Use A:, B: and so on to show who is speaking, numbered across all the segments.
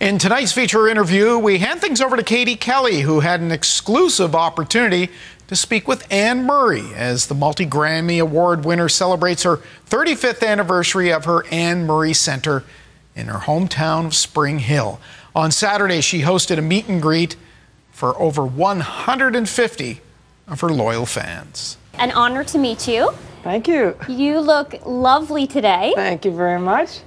A: In tonight's feature interview, we hand things over to Katie Kelly, who had an exclusive opportunity to speak with Anne Murray as the multi Grammy Award winner celebrates her 35th anniversary of her Anne Murray Center in her hometown of Springhill. On Saturday, she hosted a meet and greet for over 150 of her loyal fans.
B: An honor to meet you.
C: Thank you.
B: You look lovely today.
C: Thank you very much.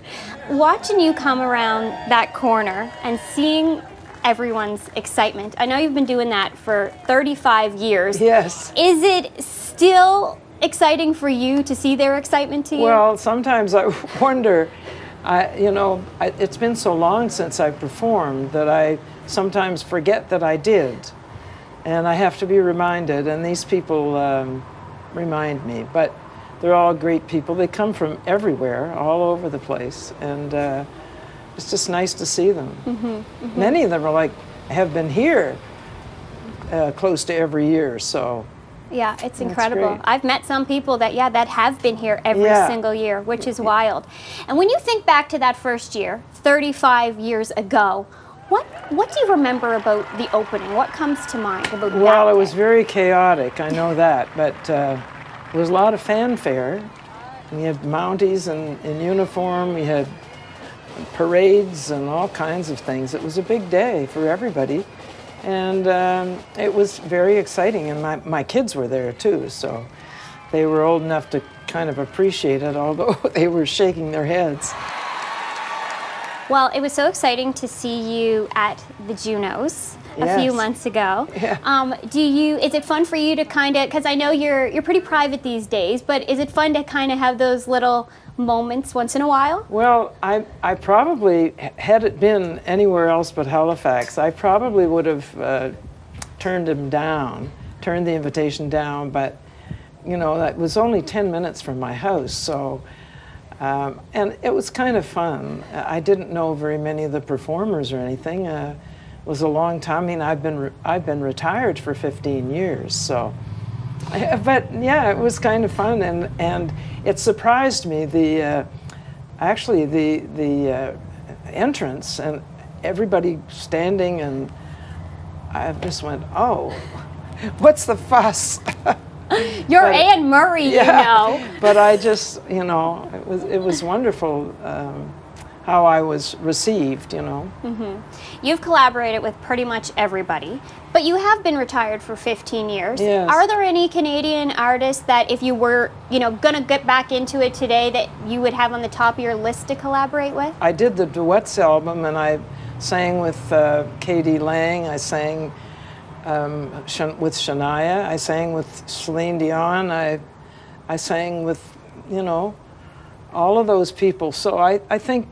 B: Watching you come around that corner and seeing everyone's excitement. I know you've been doing that for 35 years.
C: Yes.
B: Is it still exciting for you to see their excitement to you?
C: Well, sometimes I wonder, I, you know, I, it's been so long since I performed that I sometimes forget that I did. And I have to be reminded, and these people um, remind me. But they're all great people. They come from everywhere, all over the place. And uh, it's just nice to see them. Mm-hmm, mm-hmm. Many of them are like, have been here uh, close to every year, so.
B: Yeah, it's incredible. I've met some people that, yeah, that have been here every yeah. single year, which is wild. And when you think back to that first year, 35 years ago, what what do you remember about the opening? What comes to mind about
C: well,
B: that? Well,
C: it was very chaotic. I know that, but uh, there was a lot of fanfare. We had Mounties in, in uniform. We had parades and all kinds of things. It was a big day for everybody, and um, it was very exciting. And my my kids were there too, so they were old enough to kind of appreciate it, although they were shaking their heads.
B: Well, it was so exciting to see you at the Junos a yes. few months ago.
C: Yeah.
B: Um, do you? Is it fun for you to kind of? Because I know you're you're pretty private these days, but is it fun to kind of have those little moments once in a while?
C: Well, I I probably had it been anywhere else but Halifax, I probably would have uh, turned him down, turned the invitation down, but you know that was only ten minutes from my house, so. Um, and it was kind of fun. I didn't know very many of the performers or anything. Uh, was a long time. I mean, I've been re- I've been retired for 15 years, so. But yeah, it was kind of fun, and and it surprised me the uh, actually the the uh, entrance and everybody standing, and I just went, oh, what's the fuss?
B: You're but, Anne Murray, yeah, you know.
C: but I just, you know, it was it was wonderful um, how I was received, you know.
B: Mm-hmm. You've collaborated with pretty much everybody, but you have been retired for 15 years.
C: Yes.
B: Are there any Canadian artists that, if you were, you know, gonna get back into it today, that you would have on the top of your list to collaborate with?
C: I did the duets album, and I sang with uh, k.d. lang. I sang um, with Shania. I sang with Celine Dion. I, I sang with, you know, all of those people. So I, I think.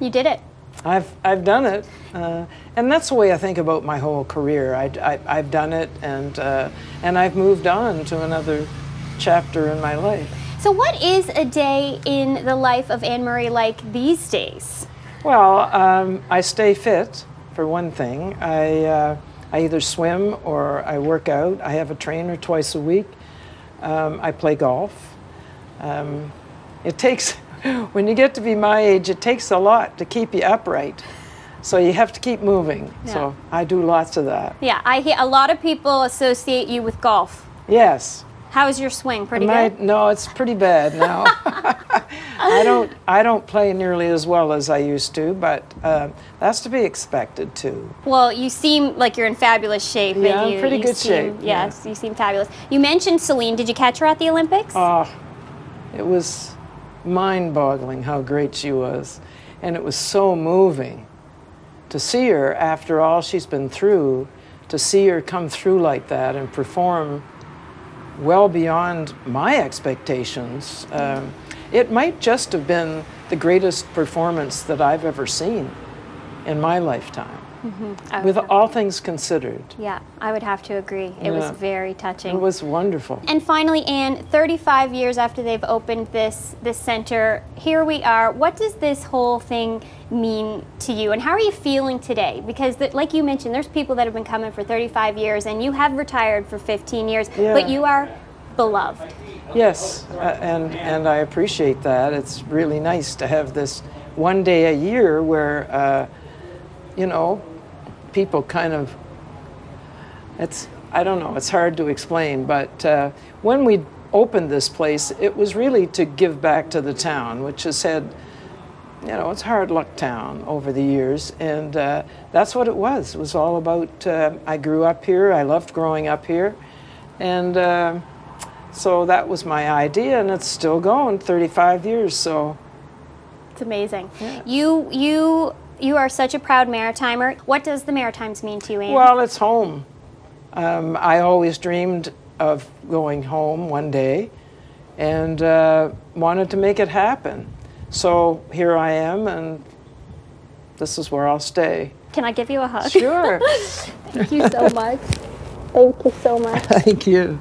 B: You did it.
C: I've, I've done it. Uh, and that's the way I think about my whole career. I, I, have done it, and, uh, and I've moved on to another chapter in my life.
B: So, what is a day in the life of Anne Murray like these days?
C: Well, um, I stay fit, for one thing. I, uh, I either swim or I work out. I have a trainer twice a week. Um, I play golf. Um, it takes, when you get to be my age, it takes a lot to keep you upright. So you have to keep moving. Yeah. So I do lots of that.
B: Yeah, I hear a lot of people associate you with golf.
C: Yes.
B: How's your swing? Pretty My, good.
C: No, it's pretty bad now. I don't. I don't play nearly as well as I used to, but uh, that's to be expected too.
B: Well, you seem like you're in fabulous shape.
C: Yeah,
B: you,
C: pretty
B: you
C: good
B: seem,
C: shape.
B: Yes, yeah. you seem fabulous. You mentioned Celine. Did you catch her at the Olympics?
C: Oh, it was mind-boggling how great she was, and it was so moving to see her after all she's been through. To see her come through like that and perform well beyond my expectations. Um, it might just have been the greatest performance that I've ever seen in my lifetime. Mm-hmm. With all things considered.
B: Yeah, I would have to agree. It yeah. was very touching.
C: It was wonderful.
B: And finally, Anne, 35 years after they've opened this this center, here we are. What does this whole thing mean to you, and how are you feeling today? Because, the, like you mentioned, there's people that have been coming for 35 years, and you have retired for 15 years,
C: yeah.
B: but you are beloved.
C: Yes, uh, and and I appreciate that. It's really nice to have this one day a year where. Uh, you know, people kind of, it's, I don't know, it's hard to explain, but uh, when we opened this place, it was really to give back to the town, which has had, you know, it's hard luck town over the years, and uh, that's what it was. It was all about, uh, I grew up here, I loved growing up here, and uh, so that was my idea, and it's still going 35 years, so.
B: It's amazing. You you you are such a proud Maritimer. What does the Maritimes mean to you, Anne?
C: Well, it's home. Um, I always dreamed of going home one day and uh, wanted to make it happen. So here I am, and this is where I'll stay.
B: Can I give you a hug?
C: Sure.
B: Thank you so much. Thank you so much.
C: Thank you.